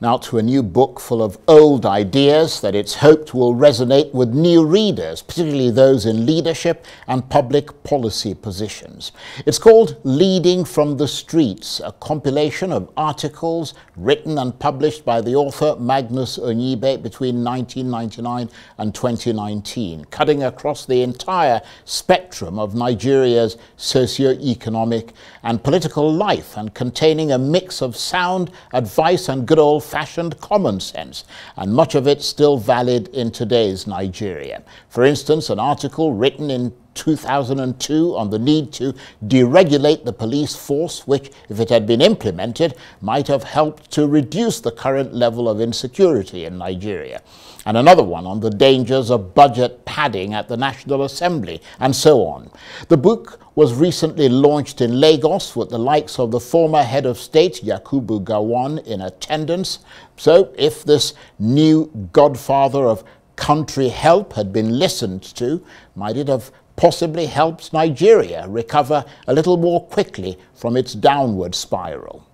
Now to a new book full of old ideas that it's hoped will resonate with new readers, particularly those in leadership and public policy positions. It's called Leading from the Streets, a compilation of articles written and published by the author Magnus Onyibe between 1999 and 2019, cutting across the entire spectrum of Nigeria's socio-economic and political life and containing a mix of sound advice and good old fashioned common sense, and much of it still valid in today's Nigeria. For instance, an article written in 2002 on the need to deregulate the police force, which, if it had been implemented, might have helped to reduce the current level of insecurity in Nigeria. And another one on the dangers of budget padding at the National Assembly, and so on. The book was recently launched in Lagos with the likes of the former head of state, Yakubu Gowon, in attendance. So if this new godfather of country help had been listened to, might it have possibly helps Nigeria recover a little more quickly from its downward spiral.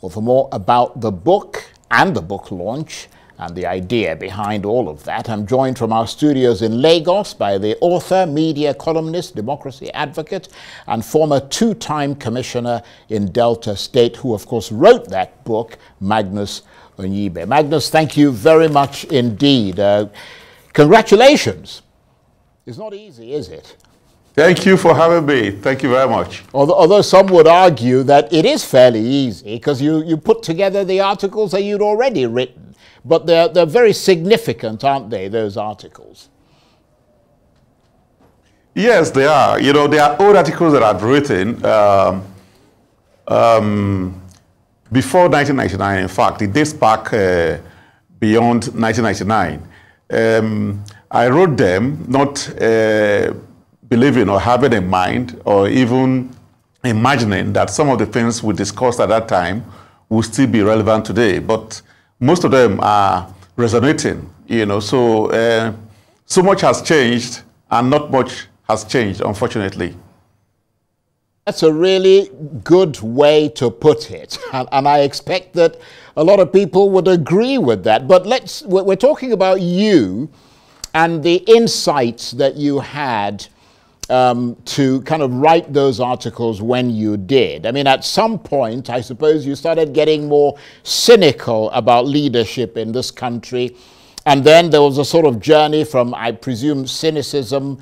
Well, for more about the book and the book launch and the idea behind all of that, I'm joined from our studios in Lagos by the author, media columnist, democracy advocate, and former two-time commissioner in Delta State, who of course wrote that book, Magnus Onyibe. Magnus, thank you very much indeed. Uh, Congratulations. It's not easy, is it? Thank you for having me. Thank you very much. Although, although some would argue that it is fairly easy because you, you put together the articles that you'd already written. But they're, they're very significant, aren't they, those articles? Yes, they are. You know, they are old articles that I've written um, um, before 1999. In fact, it dates back uh, beyond 1999. Um, I wrote them not uh, believing or having in mind or even imagining that some of the things we discussed at that time will still be relevant today. But most of them are resonating, you know. So, uh, so much has changed and not much has changed, unfortunately. That's a really good way to put it. And, and, I expect that a lot of people would agree with that. But let's, we're talking about you and the insights that you had um, to kind of write those articles when you did. I mean, at some point, I suppose you started getting more cynical about leadership in this country. And then there was a sort of journey from, I presume, cynicism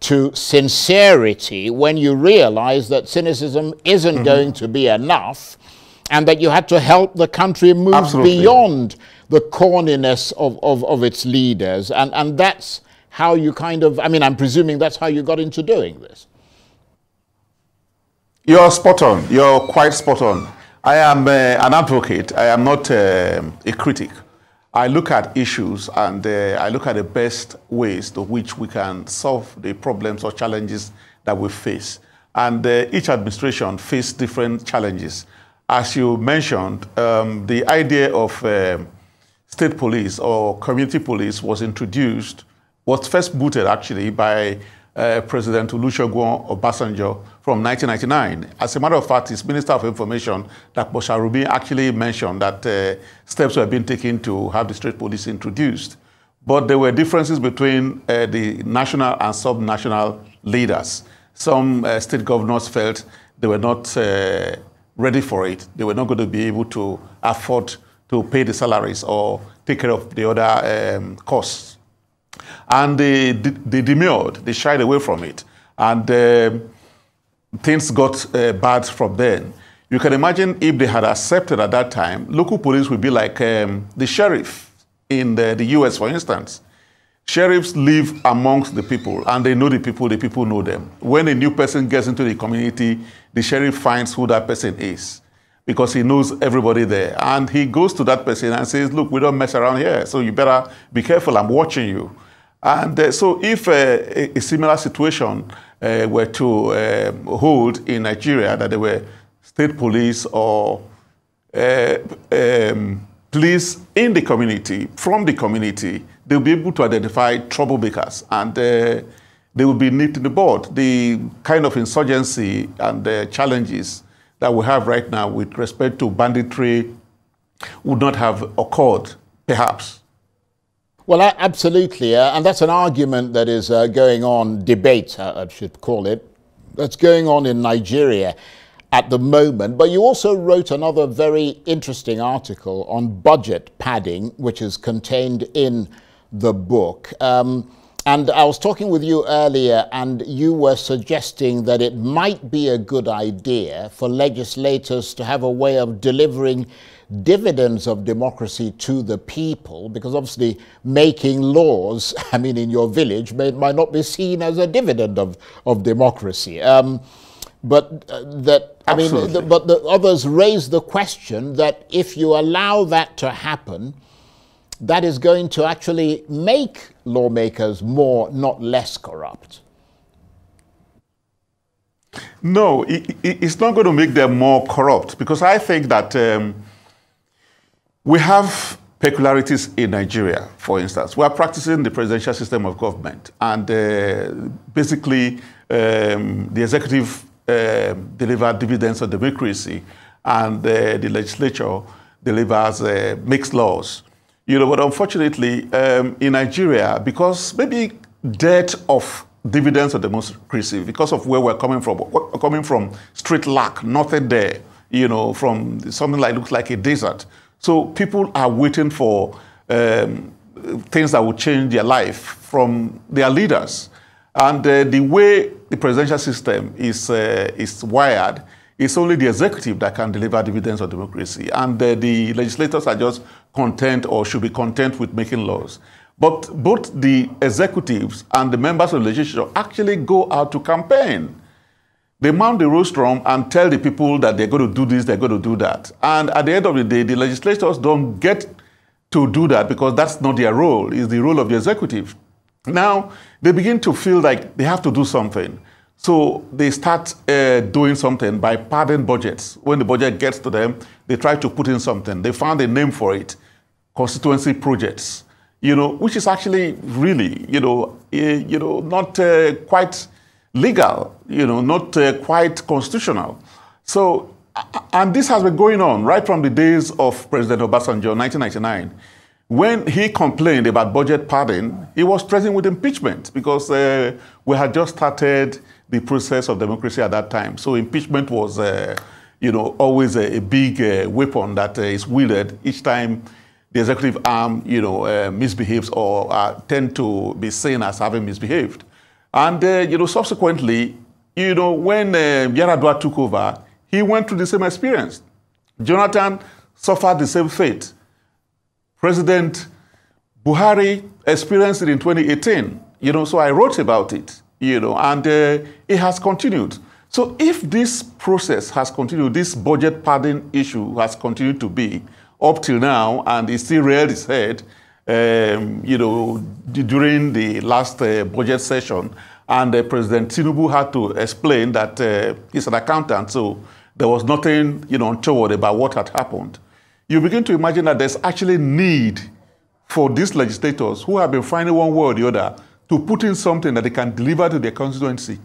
to sincerity when you realize that cynicism isn't mm -hmm. going to be enough and that you had to help the country move Absolutely. beyond the corniness of, of, of its leaders. And, and that's how you kind of, I mean, I'm presuming that's how you got into doing this. You're spot on. You're quite spot on. I am uh, an advocate. I am not uh, a critic. I look at issues and uh, I look at the best ways to which we can solve the problems or challenges that we face. And uh, each administration faces different challenges. As you mentioned, um, the idea of uh, state police or community police was introduced, was first booted actually by uh, President Olusegun Obasanjo from 1999. As a matter of fact, his Minister of Information, Dr. Sarumi, actually mentioned that uh, steps were being taken to have the state police introduced. But there were differences between uh, the national and sub-national leaders. Some uh, state governors felt they were not uh, ready for it. They were not going to be able to afford to pay the salaries or take care of the other um, costs. And they, they demurred, they shied away from it. And uh, things got uh, bad from then. You can imagine if they had accepted at that time, local police would be like um, the sheriff in the, the US, for instance. Sheriffs live amongst the people and they know the people, the people know them. When a new person gets into the community, the sheriff finds who that person is because he knows everybody there. And he goes to that person and says, Look, we don't mess around here, so you better be careful, I'm watching you. And uh, so, if uh, a, similar situation uh, were to um, hold in Nigeria, that there were state police or uh, um, police in the community, from the community, they'll be able to identify troublemakers and uh, they will be nipped in the bud. The kind of insurgency and the challenges that we have right now with respect to banditry would not have occurred, perhaps. Well, absolutely. Uh, and that's an argument that is uh, going on, debate, uh, I should call it, that's going on in Nigeria at the moment. But you also wrote another very interesting article on budget padding, which is contained in the book. Um, and I was talking with you earlier, and you were suggesting that it might be a good idea for legislators to have a way of delivering dividends of democracy to the people, because obviously making laws, I mean, in your village, may, might not be seen as a dividend of, of democracy. Um, but uh, that, I Absolutely. mean, the, but the others raise the question that if you allow that to happen, that is going to actually make lawmakers more, not less corrupt. No, it, it's not going to make them more corrupt because I think that um, we have peculiarities in Nigeria, for instance. We are practicing the presidential system of government, and uh, basically, um, the executive uh, delivers dividends of democracy, and uh, the legislature delivers uh, makes laws. You know, but unfortunately, um, in Nigeria, because maybe debt of dividends of democracy, because of where we're coming from, we're coming from street lack, nothing there, you know, from something like looks like a desert. So people are waiting for um, things that will change their life from their leaders. And uh, the way the presidential system is, uh, is wired, it's only the executive that can deliver dividends of democracy. And uh, the legislators are just content or should be content with making laws. But both the executives and the members of the legislature actually go out to campaign. They mount the rostrum and tell the people that they're going to do this, they're going to do that. And at the end of the day, the legislators don't get to do that because that's not their role, it's the role of the executive. Now, they begin to feel like they have to do something. So they start uh, doing something by padding budgets. When the budget gets to them, they try to put in something. They found a name for it, constituency projects, you know, which is actually really, you know, uh, you know, not uh, quite legal, you know, not uh, quite constitutional. So, and this has been going on right from the days of President Obasanjo, 1999. When he complained about budget padding, he was threatened with impeachment because uh, we had just started the process of democracy at that time. So impeachment was, uh, you know, always a, a big uh, weapon that uh, is wielded each time the executive arm, you know, uh, misbehaves or uh, tend to be seen as having misbehaved. And, uh, you know, subsequently, you know, when uh, Yar'Adua took over, he went through the same experience. Jonathan suffered the same fate. President Buhari experienced it in 2018. You know, so I wrote about it you know, and uh, it has continued. So if this process has continued, this budget padding issue has continued to be up till now, and it still reared its head, um, you know, during the last uh, budget session, and uh, President Tinubu had to explain that uh, he's an accountant, so there was nothing, you know, untoward about what had happened. You begin to imagine that there's actually need for these legislators who have been finding one way or the other to put in something that they can deliver to their constituency.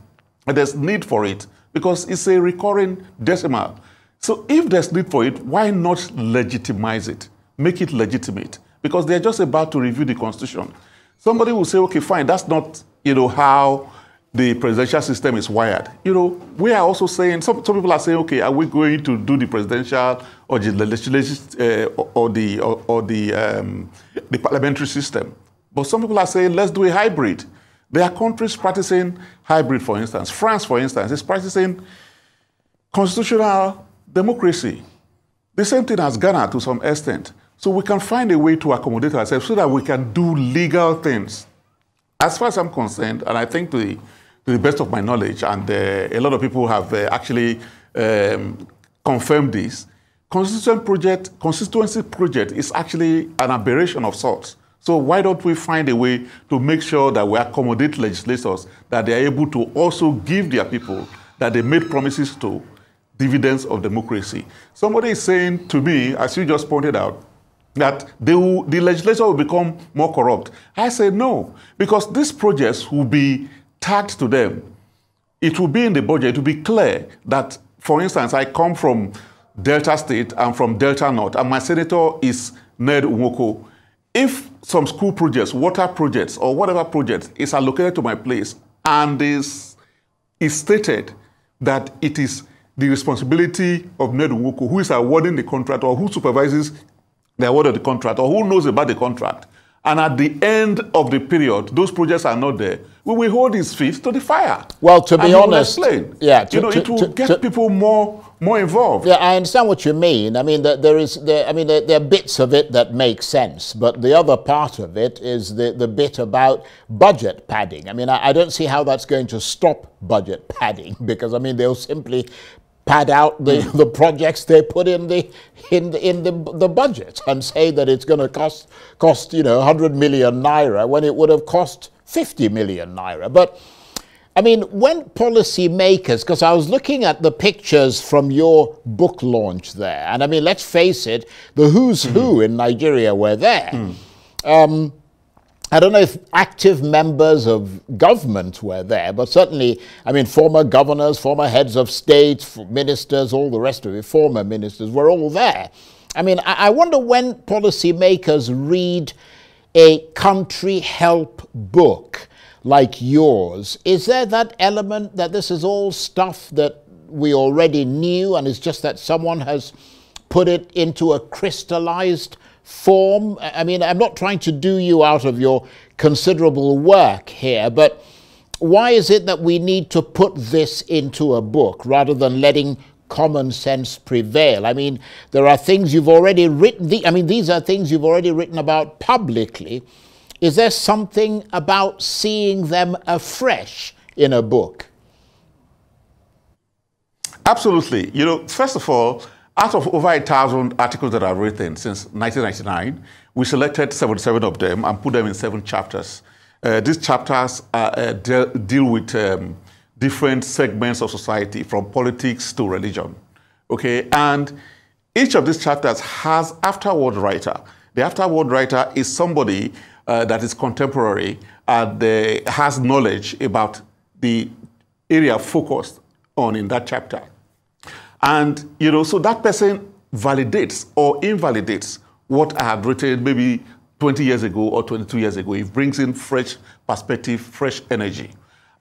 And there's need for it because it's a recurring decimal. So if there's need for it, why not legitimize it? Make it legitimate. Because they're just about to review the constitution. Somebody will say, okay, fine, that's not, you know, how the presidential system is wired. You know, we are also saying, some, some people are saying, okay, are we going to do the presidential or the legislative uh, or, the, or, or the, um, the parliamentary system? But some people are saying, let's do a hybrid. There are countries practicing hybrid, for instance. France, for instance, is practicing constitutional democracy. The same thing as Ghana to some extent. So we can find a way to accommodate ourselves so that we can do legal things. As far as I'm concerned, and I think to the, to the best of my knowledge, and uh, a lot of people have uh, actually um, confirmed this, constituency project, constituency project is actually an aberration of sorts. So why don't we find a way to make sure that we accommodate legislators, that they are able to also give their people that they made promises to dividends of democracy. Somebody is saying to me, as you just pointed out, that will, the legislature will become more corrupt. I say no, because these projects will be tagged to them. It will be in the budget, it will be clear that For instance, I come from Delta State, I'm from Delta North, and my senator is Ned Nwoko. If some school projects, water projects, or whatever project is allocated to my place and is, is stated that it is the responsibility of Ned Nwoko, who is awarding the contract or who supervises the award of the contract or who knows about the contract, and at the end of the period, those projects are not there, we will hold his feet to the fire. Well, to be honest, yeah, to, you know, to, it will to, get people more more involved. Yeah, I understand what you mean. I mean, there is, there, I mean, there, there, are bits of it that make sense, but the other part of it is the, the bit about budget padding. I mean, I, I don't see how that's going to stop budget padding because, I mean, they'll simply pad out the, the projects they put in the in the, in the, the budget and say that it's going to cost cost you know 100 million naira when it would have cost 50 million naira but I mean, when policymakers, because I was looking at the pictures from your book launch there, and I mean, let's face it, the who's mm. who in Nigeria were there. Mm. Um, I don't know if active members of government were there, but certainly, I mean, former governors, former heads of state, ministers, all the rest of it, former ministers were all there. I mean, I, I wonder when policymakers read a country help book like yours, is there that element that this is all stuff that we already knew and it's just that someone has put it into a crystallized form? I mean, I'm not trying to do you out of your considerable work here, but why is it that we need to put this into a book rather than letting common sense prevail? I mean, there are things you've already written, I mean, these are things you've already written about publicly. Is there something about seeing them afresh in a book? Absolutely. You know, first of all, out of over a thousand articles that I've written since 1999, we selected 77 of them and put them in seven chapters. Uh, these chapters uh, de deal with um, different segments of society, from politics to religion. Okay, and each of these chapters has afterword writer. The afterword writer is somebody uh, that is contemporary and has knowledge about the area focused on in that chapter. And, you know, so that person validates or invalidates what I had written maybe 20 years ago or 22 years ago. It brings in fresh perspective, fresh energy.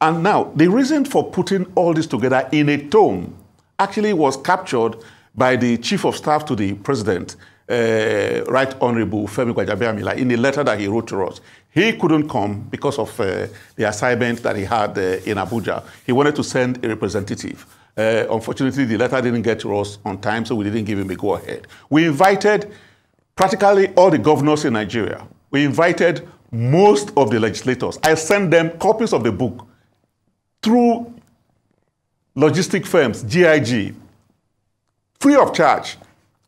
And now, the reason for putting all this together in a tome actually was captured by the chief of staff to the president, uh, Right Honorable Femi Gbajabiamila, in a letter that he wrote to us. He couldn't come because of uh, the assignment that he had uh, in Abuja. He wanted to send a representative. Uh, unfortunately, the letter didn't get to us on time, so we didn't give him a go ahead. We invited practically all the governors in Nigeria. We invited most of the legislators. I sent them copies of the book through logistic firms, GIG, free of charge.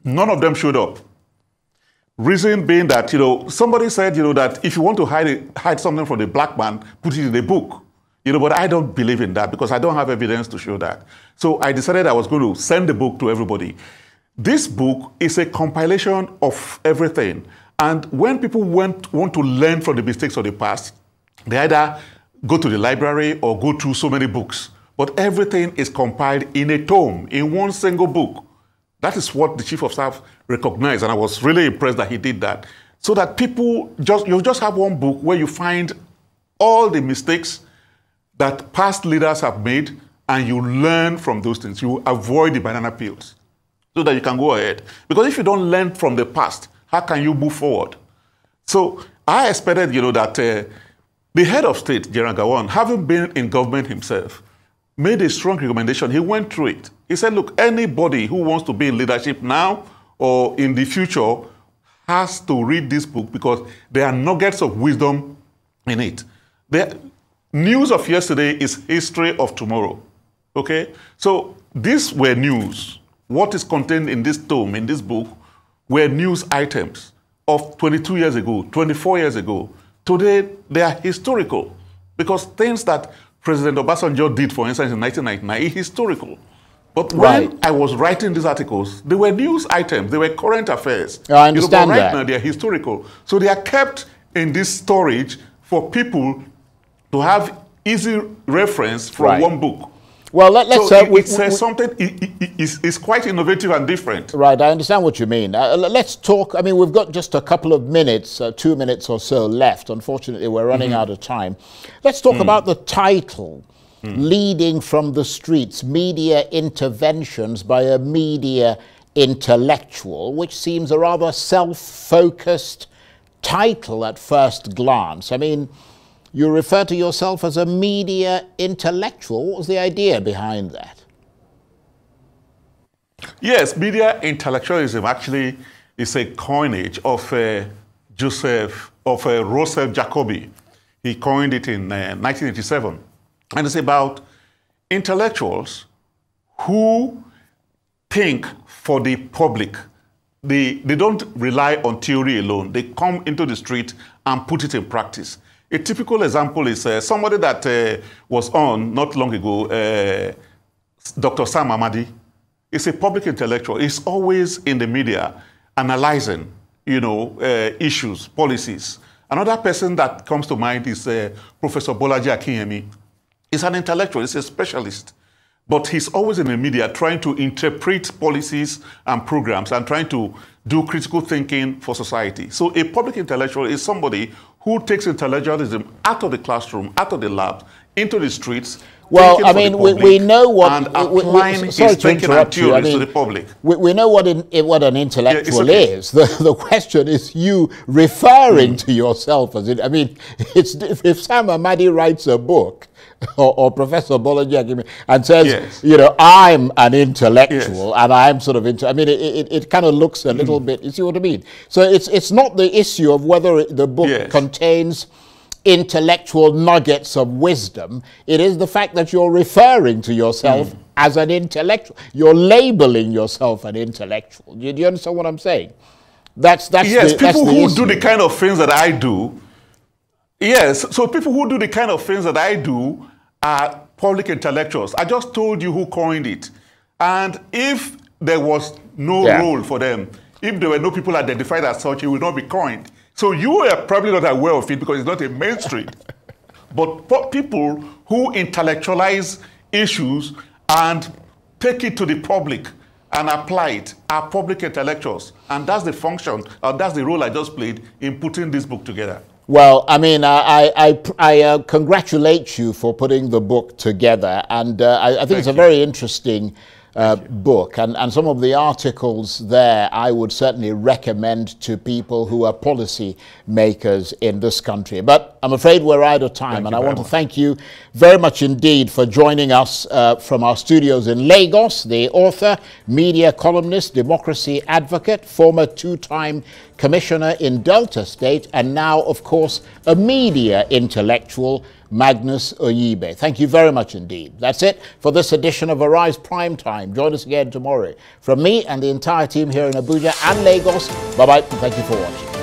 None of them showed up. Reason being that, you know, somebody said, you know, that if you want to hide, hide something from the black man, put it in a book. You know, but I don't believe in that because I don't have evidence to show that. So I decided I was going to send the book to everybody. This book is a compilation of everything. And when people went, want to learn from the mistakes of the past, they either go to the library or go through so many books. But everything is compiled in a tome, in one single book. That is what the chief of staff recognized, and I was really impressed that he did that. So that people just you just have one book where you find all the mistakes that past leaders have made, and you learn from those things. You avoid the banana peels so that you can go ahead. Because if you don't learn from the past, how can you move forward? So I expected, you know, that uh, the head of state, General Gowon, having been in government himself, made a strong recommendation. He went through it. He said, look, anybody who wants to be in leadership now or in the future has to read this book because there are nuggets of wisdom in it. The news of yesterday is history of tomorrow. Okay? So these were news. What is contained in this tome, in this book, were news items of 22 years ago, 24 years ago. Today, they are historical because things that President Obasanjo did, for instance, in 1999, is historical. But when right. I was writing these articles, they were news items, they were current affairs. I understand you know, right that. now they are historical. So they are kept in this storage for people to have easy reference from right. one book. Well, let, us so uh, it, we, it's uh, something. It, it, it's, it's, quite innovative and different. Right, I understand what you mean. Uh, let's talk. I mean, we've got just a couple of minutes, uh, two minutes or so left. Unfortunately, we're running mm -hmm. out of time. Let's talk mm. about the title. Mm. Leading from the streets, media interventions by a media intellectual, which seems a rather self focused title at first glance. I mean, you refer to yourself as a media intellectual. What was the idea behind that? Yes, media intellectualism actually is a coinage of uh, Joseph, of uh, Russell Jacoby. He coined it in uh, 1987. And it's about intellectuals who think for the public. They, they don't rely on theory alone. They come into the street and put it in practice. A typical example is uh, somebody that uh, was on not long ago, uh, Dr. Sam Amadi. He's a public intellectual. He's always in the media analyzing, you know, uh, issues, policies. Another person that comes to mind is uh, Professor Bolaji Akinyemi. He's an intellectual. He's a specialist. But he's always in the media trying to interpret policies and programs and trying to do critical thinking for society. So a public intellectual is somebody who takes intellectualism out of the classroom, out of the lab, into the streets. Well, I mean, we, we know what and applying we, we, sorry his thinking and theories I mean, to the public. We, we know what in, what an intellectual yeah, okay. is. The, the question is you referring mm. to yourself as it. I mean, it's if, if Sam Amadi writes a book or, or Professor Bolaji and says, yes. you know, I'm an intellectual yes. and I'm sort of into, I mean, it, it, it kind of looks a mm. little bit, you see what I mean? So it's, it's not the issue of whether the book yes. contains intellectual nuggets of wisdom. It is the fact that you're referring to yourself mm. as an intellectual. You're labeling yourself an intellectual. Do you, do you understand what I'm saying? That's, that's yes, the, people that's who issue. do the kind of things that I do, yes, so people who do the kind of things that I do are public intellectuals. I just told you who coined it. And if there was no yeah. role for them, if there were no people identified as such, it would not be coined. So you are probably not aware of it because it's not a mainstream. but people who intellectualize issues and take it to the public and apply it are public intellectuals. And that's the function, or that's the role I just played in putting this book together. Well, I mean, I, I, I uh, congratulate you for putting the book together, and uh, I, I, think Thank it's a very interesting uh, book. And, and some of the articles there I would certainly recommend to people who are policy makers in this country. But I'm afraid we're out of time, thank and I want much. to thank you very much indeed for joining us uh, from our studios in Lagos, the author, media columnist, democracy advocate, former two-time commissioner in Delta State, and now, of course, a media intellectual Magnus Onyibe. Thank you very much indeed. That's it for this edition of Arise Prime Time. Join us again tomorrow. From me and the entire team here in Abuja and Lagos, bye-bye and thank you for watching.